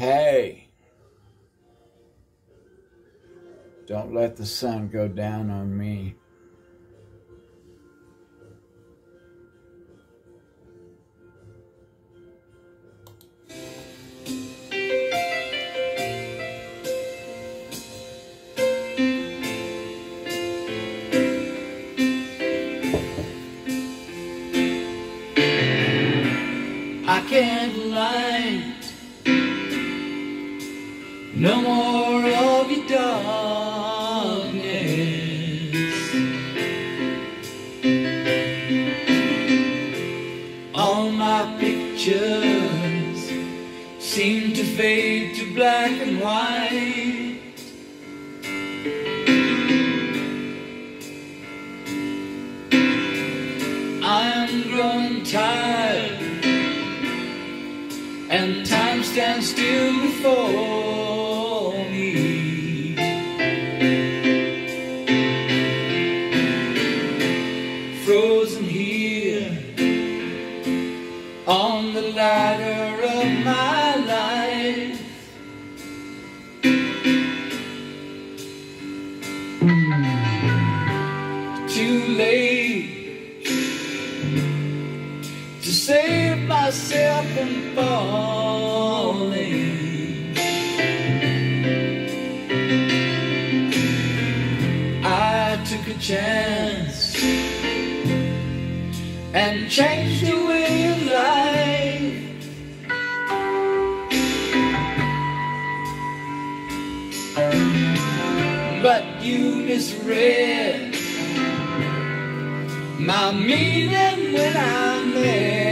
Hey, don't let the sun go down on me. No more of your darkness. All my pictures seem to fade to black and white. I am growing tired and time stands still before save myself from falling. I took a chance and changed the way of life. But you misread my meaning when I met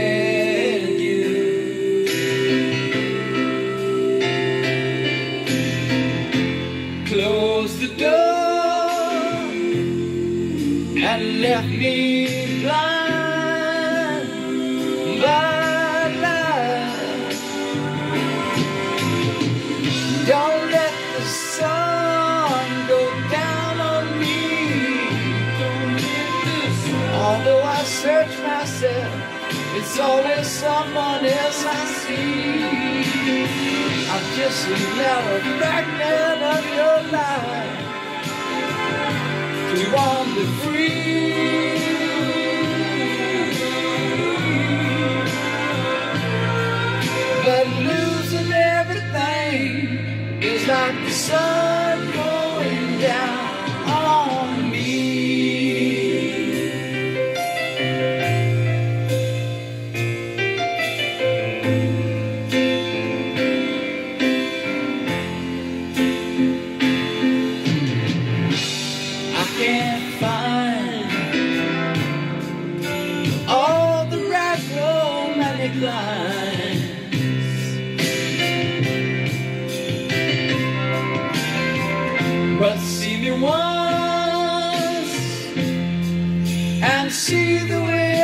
left me blind, blind. Don't let the sun go down on me. Although I search myself, it's always someone else I see. I'm just another fragment of your life to wander free.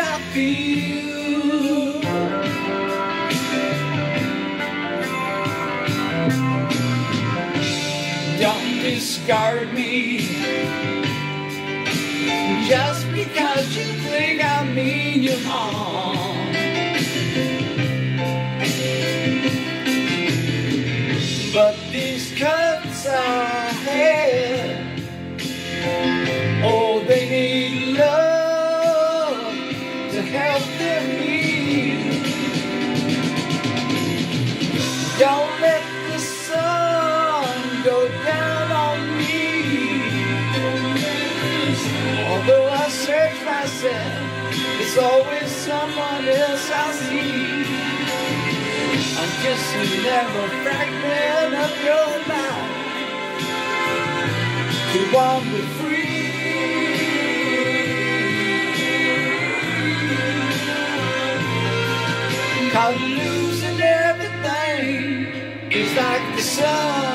I. Don't discard me just because you think I mean you harm. But these cuts I had, oh, they need it's always someone else I see. I'm just another fragment of your life You want wander free. Cause losing everything is like the sun